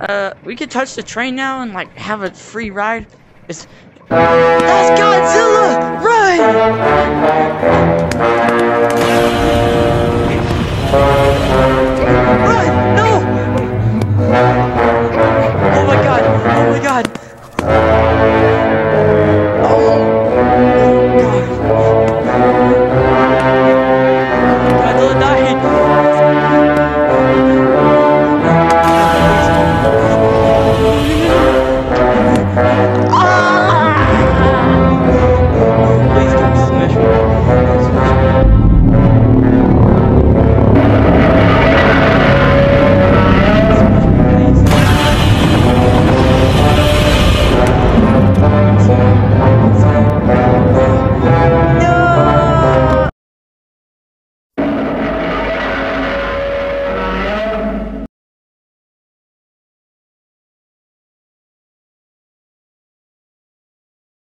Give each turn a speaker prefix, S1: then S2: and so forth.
S1: Uh, we could touch the train now and like have a free ride. It's that's Godzilla! Run!